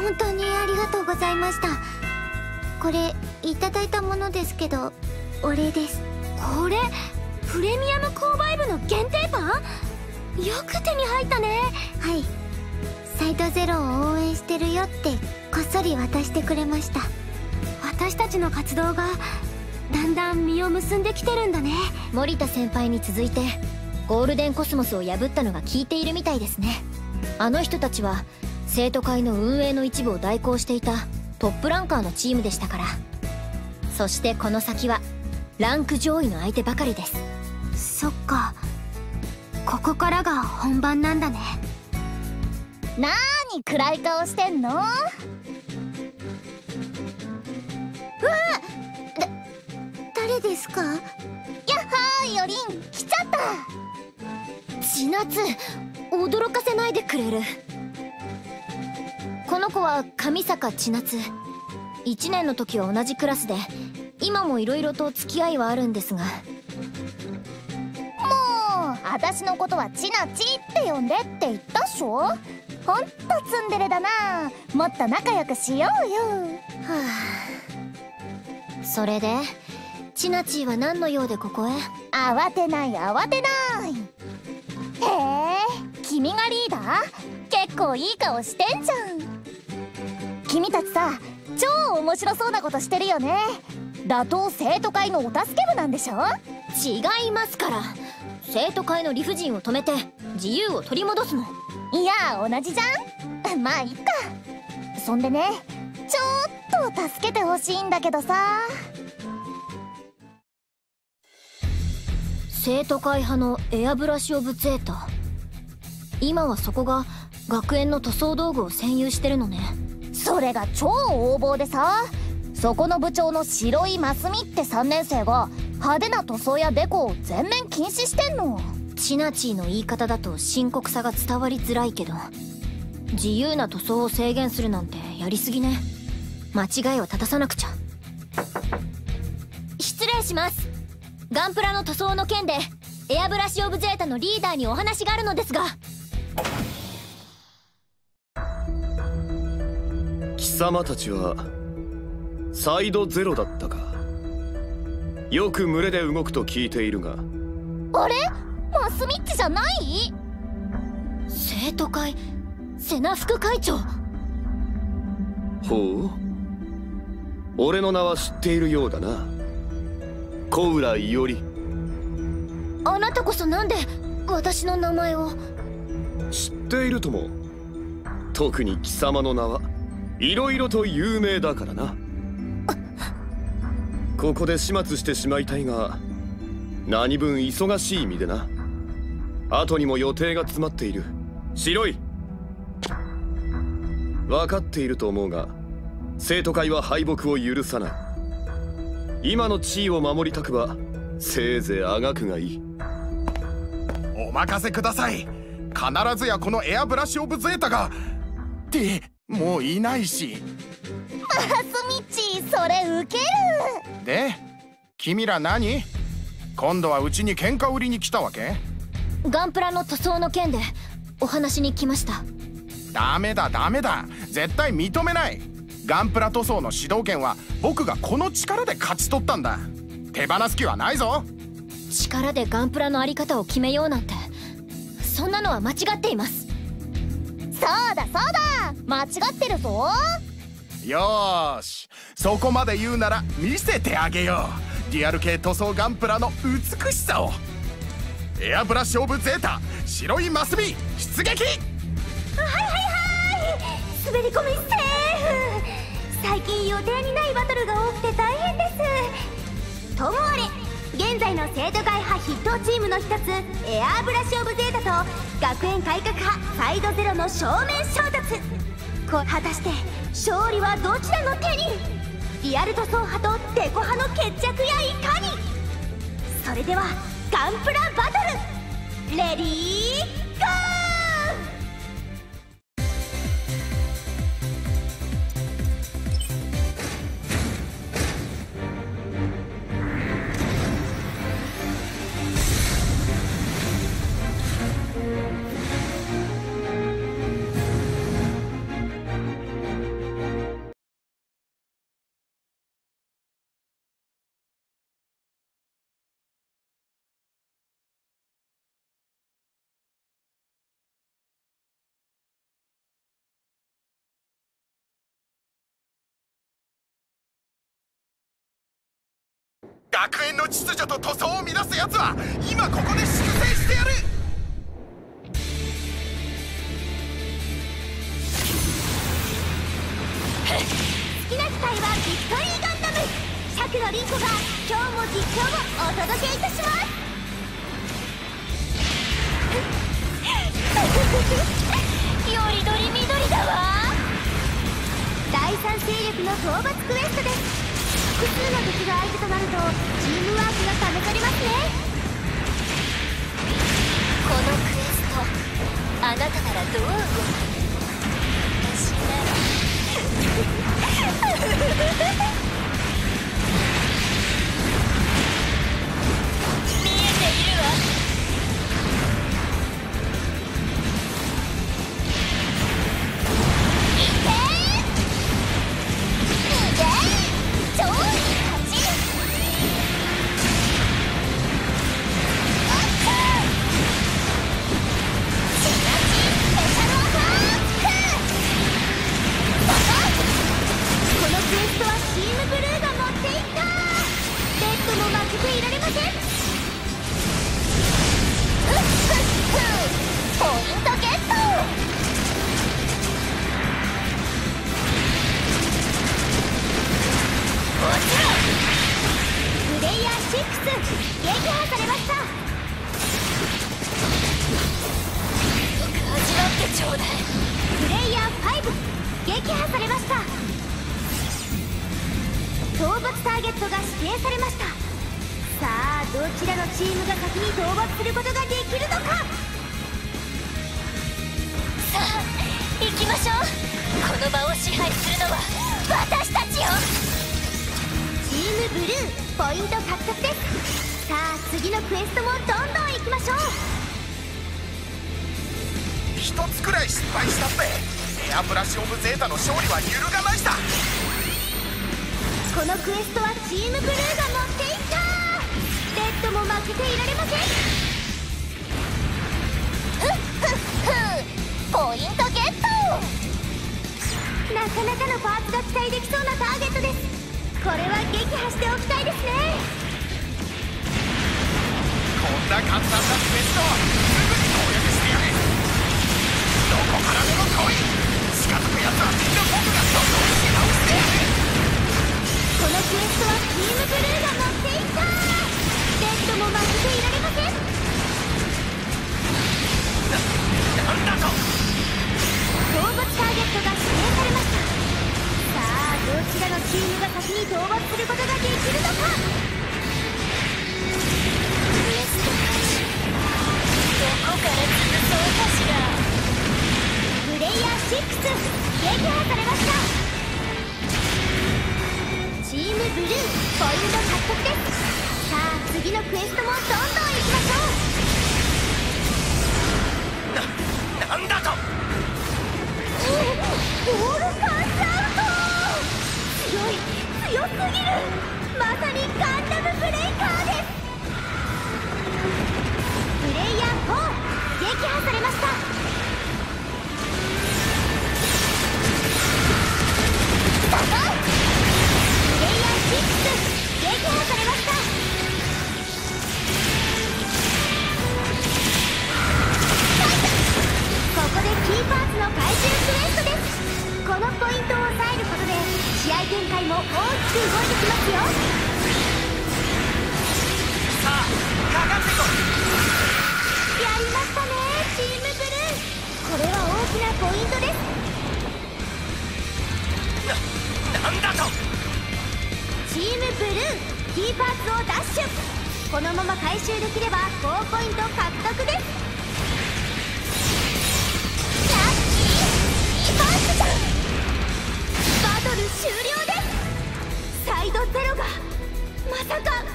本当にありがとうございました。これいただいたものですけどお礼です。これ？プレミアム購買部の限定パンよく手に入ったね。はい。サイドゼロを応援してるよってこっそり渡してくれました。私たちの活動がだんだん実を結んできてるんだね。森田先輩に続いてゴールデンコスモスを破ったのが効いているみたいですね。あの人たちは生徒会の運営の一部を代行していたトップランカーのチームでしたから。そしてこの先はランク上位の相手ばかりです。そっか。ここからが本番なんだね。なーに暗い顔してんの？うわだ誰ですか？やっはーよりん。来ちゃった。千夏驚かせないでくれるこの子は上坂千夏。1年の時は同じクラスで今も色々と付き合いはあるんですが。もう私のことはちなちって呼んでって言ったっしょ？ほんとツンデレだな。もっと仲良くしようよ。はあ。それでちなちは何の用でここへ？慌てない慌てない。へえ君がリーダー？結構いい顔してんじゃん君たちさ超面白そうなことしてるよね。打倒生徒会のお助け部なんでしょ？違いますから。生徒会の理不尽を止めて自由を取り戻すの。いや同じじゃん。まあいっか。そんでねちょっと助けてほしいんだけどさ。生徒会派のエアブラシオブゼータ今はそこが学園の塗装道具を占有してるのねそれが超横暴でさ。そこの部長の白いマスミって3年生が派手な塗装やデコを全面禁止してんの。チナチーの言い方だと深刻さが伝わりづらいけど自由な塗装を制限するなんてやりすぎね。間違いを正さなくちゃ。失礼します。ガンプラの塗装の件でエアブラシオブゼータのリーダーにお話があるのですが。様たちはサイドゼロだったか。よく群れで動くと聞いているが。あれ？マスミッチじゃない？生徒会？セナ副会長？ほう？俺の名は知っているようだな。小浦伊織。あなたこそなんで私の名前を？知っているとも。特に貴様の名はいろいろと有名だからな。ここで始末してしまいたいが何分忙しい身でな。後にも予定が詰まっている。白い。分かっていると思うが生徒会は敗北を許さない。今の地位を守りたくばせいぜいあがくがいい。お任せください。必ずやこのエアブラシオブゼータが。ってもういないし。マスミッチそれウケる。で君ら何？今度はうちに喧嘩売りに来たわけ？ガンプラの塗装の件でお話に来ました。ダメだダメだ。絶対認めない。ガンプラ塗装の指導権は僕がこの力で勝ち取ったんだ。手放す気はないぞ。力でガンプラの在り方を決めようなんて。そんなのは間違っていますそうだそうだ間違ってるぞ。よしそこまで言うなら見せてあげよう。リアル系塗装ガンプラの美しさを。エアブラシオブゼータ白いマスビ出撃。はいはいはい。滑り込みセーフ。最近予定にないバトルが多くて大変です。ともあれ現在の生徒会派筆頭チームの一つエアーブラシオブゼータと学園改革派サイドゼロの正面衝突。こ果たして勝利はどちらの手に？リアル塗装派とデコ派の決着やいかに？それではガンプラバトルレディーゴー！学園の秩序と塗装を乱す奴は今ここで粛清してやる！好きな機体はビクトリーガンダム。釈のリンコが今日も実況をお届けいたします。よりどりみどりだわ。第三勢力の討伐クエストです。複数の敵が相手となるとチームワークが試されますねこのクエストあなたならどう動く私なら見えているわ。場を支配するのは私たちよチームブルーポイント獲得です。さあ次のクエストもどんどん行きましょう。一つくらい失敗したってエアブラシオブゼータの勝利は揺るがないさ。このクエストはチームブルーが持っていった。レッドも負けていられません。ポイントゲット。なかなかのパーツが期待できそうなターゲットです。これは撃破しておきたいですね。こんな簡単なクエスト。をすぐチームブルーキーパーツをダッシュこのまま回収できれば高ポイント獲得です。ラッキー。キーパーツじゃんバトル終了です。サイドゼロがまさか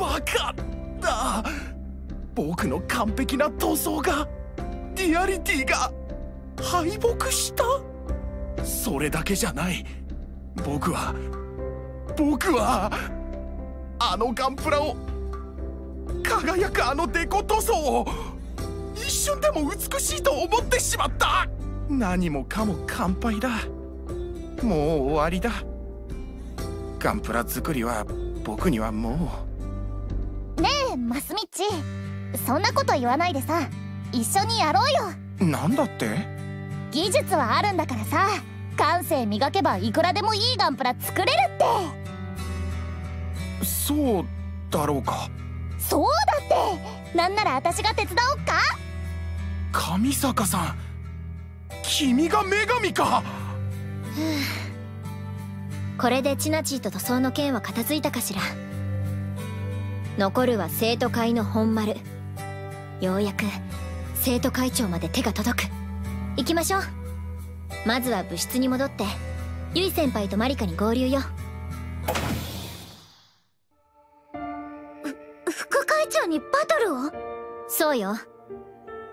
バカだ。僕の完璧な塗装がリアリティが敗北した。それだけじゃない。僕は僕はあのガンプラを輝くあのデコ塗装を一瞬でも美しいと思ってしまった。何もかも完敗だ。もう終わりだ。ガンプラ作りは僕にはもうねえマスミッチ。そんなこと言わないでさ。一緒にやろうよ。なんだって？技術はあるんだからさ。感性磨けばいくらでもいいガンプラ作れるって。そうだろうか。そうだって。なんなら私が手伝おっか？上坂さん。君が女神か？これでチナチーと塗装の件は片付いたかしら残るは生徒会の本丸。ようやく生徒会長まで手が届く。行きましょう。まずは部室に戻ってゆい先輩とマリカに合流よ。副会長にバトルを？そうよ。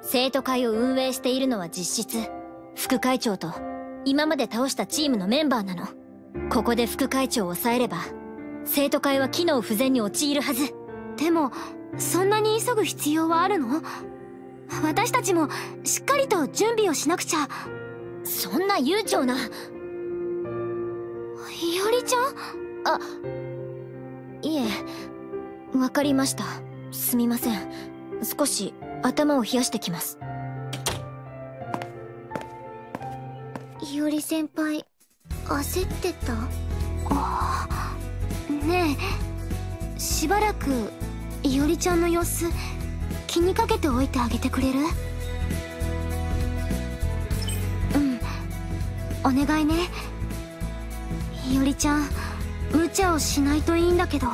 生徒会を運営しているのは実質副会長と今まで倒したチームのメンバーなの。ここで副会長を抑えれば生徒会は機能不全に陥るはずでもそんなに急ぐ必要はあるの？私たちもしっかりと準備をしなくちゃ。そんな悠長な。いおりちゃん？あいえわかりました。すみません。少し頭を冷やしてきます。いおり先輩焦ってた？ねえ。しばらくいおりちゃんの様子気にかけておいてあげてくれる？うん。お願いね。いおりちゃん無茶をしないといいんだけど。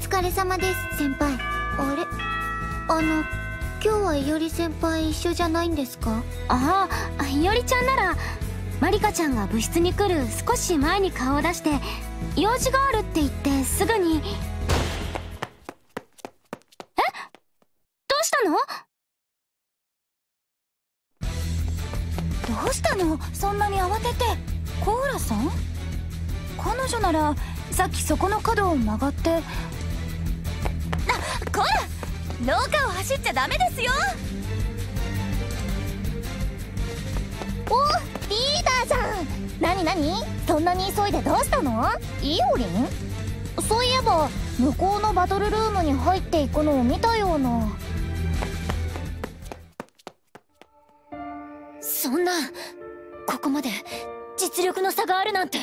疲れ様です先輩。あれ？あの今日はいおり先輩一緒じゃないんですか？ああいおりちゃんならマリカちゃんが部室に来る少し前に顔を出して用事があるって言ってすぐに。え？どうしたの？どうしたの？そんなに慌てて。コーラさん？彼女ならさっきそこの角を曲がってこら廊下を走っちゃダメですよ。おリーダーじゃん。何何？そんなに急いでどうしたの？イオリン？そういえば向こうのバトルルームに入っていくのを見たような。そんなここまで実力の差があるなんて。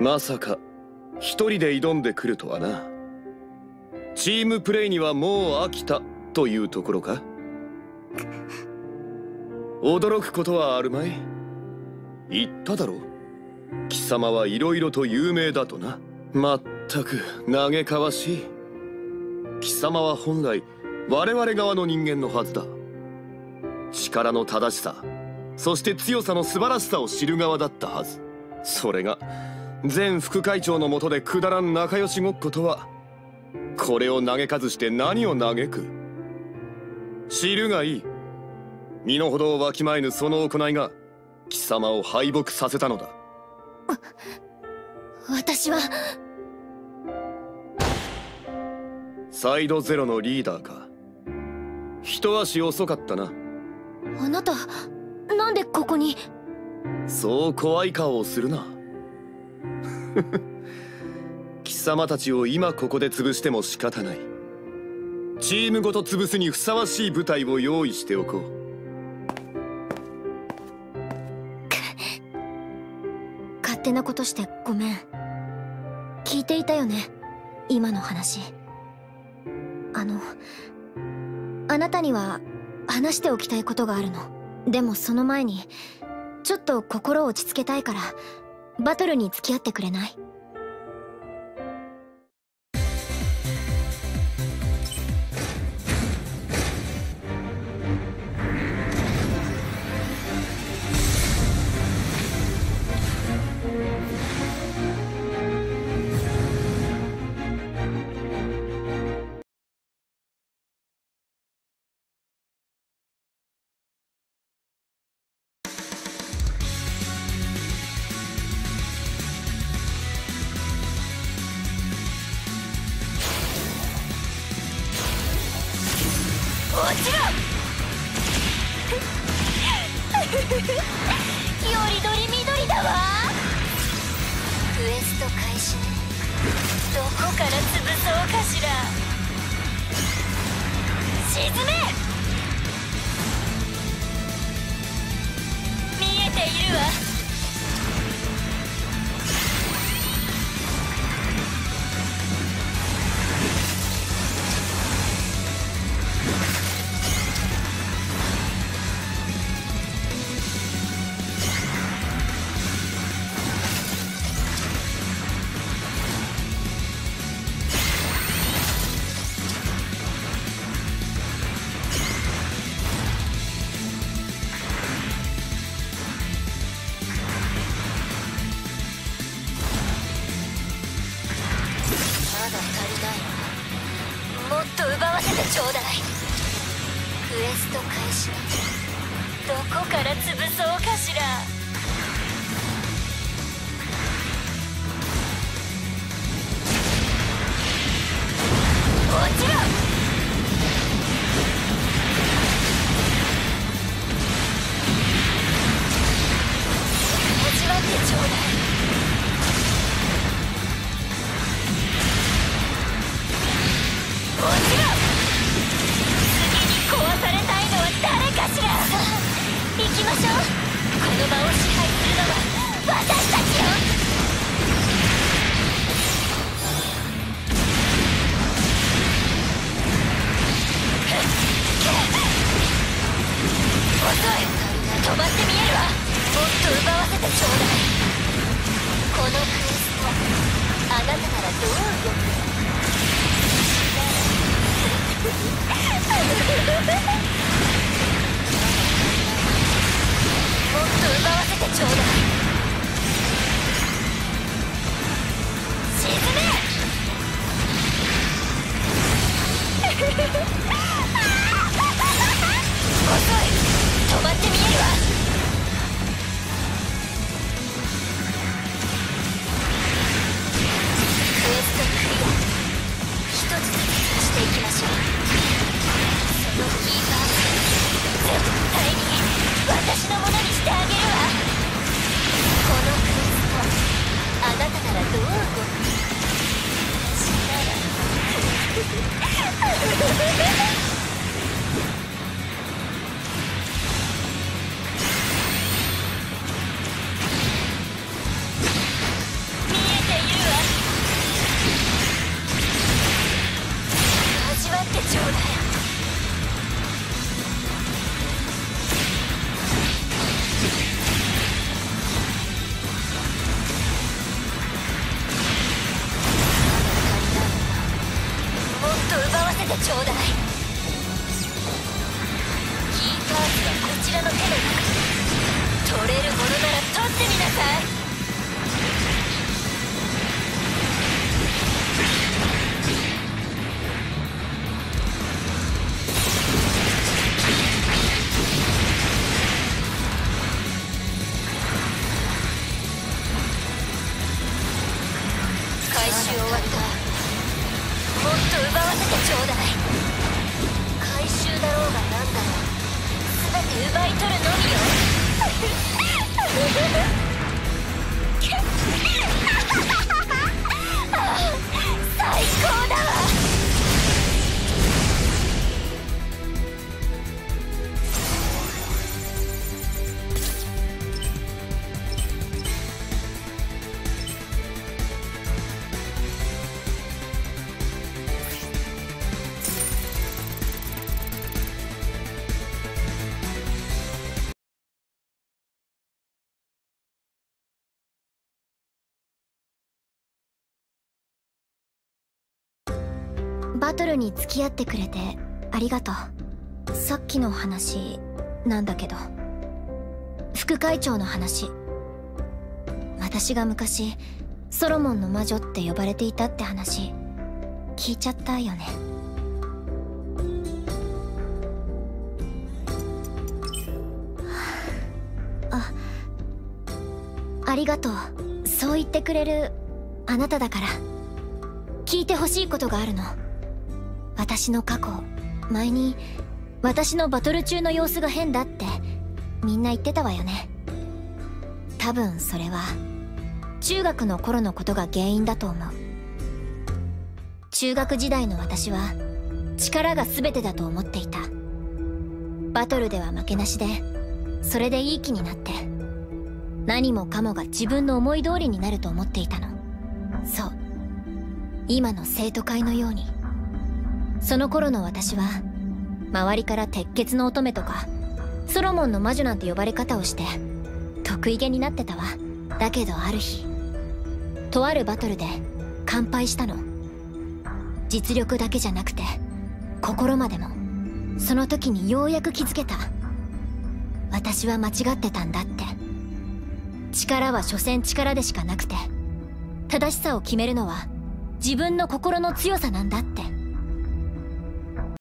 まさか一人で挑んでくるとはな。チームプレイにはもう飽きたというところか？驚くことはあるまい？言っただろう。貴様はいろいろと有名だとな。まったく嘆かわしい。貴様は本来我々側の人間のはずだ。力の正しさそして強さの素晴らしさを知る側だったはず。それが前副会長のもとでくだらん仲良しごっことはこれを嘆かずして何を嘆く？知るがいい。身の程をわきまえぬその行いが貴様を敗北させたのだ。私は。サイドゼロのリーダーか。一足遅かったな。あなたなんでここに？そう怖い顔をするな。貴様たちを今ここで潰しても仕方ない。チームごと潰すにふさわしい部隊を用意しておこう。勝手なことしてごめん。聞いていたよね今の話。あのあなたには話しておきたいことがあるの。でもその前にちょっと心を落ち着けたいからバトルに付き合ってくれない？し終わったもっと奪わせてちょうだい。回収だろうが何だろう。全て奪い取るのみよ。バトルに付き合ってくれてありがとう。さっきの話なんだけど。副会長の話。私が昔ソロモンの魔女って呼ばれていたって話。聞いちゃったよね。あ。ありがとう。そう言ってくれるあなただから。聞いてほしいことがあるの。私の過去前に私のバトル中の様子が変だってみんな言ってたわよね。多分それは中学の頃のことが原因だと思う。中学時代の私は力が全てだと思っていた。バトルでは負けなしでそれでいい気になって何もかもが自分の思い通りになると思っていたの。そう。今の生徒会のように。その頃の私は周りから鉄血の乙女とかソロモンの魔女なんて呼ばれ方をして得意げになってたわ。だけどある日とあるバトルで乾杯したの。実力だけじゃなくて心までもその時にようやく気づけた。私は間違ってたんだって。力は所詮力でしかなくて正しさを決めるのは自分の心の強さなんだって。